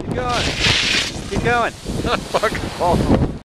Keep going. Keep going. Fuck. Oh.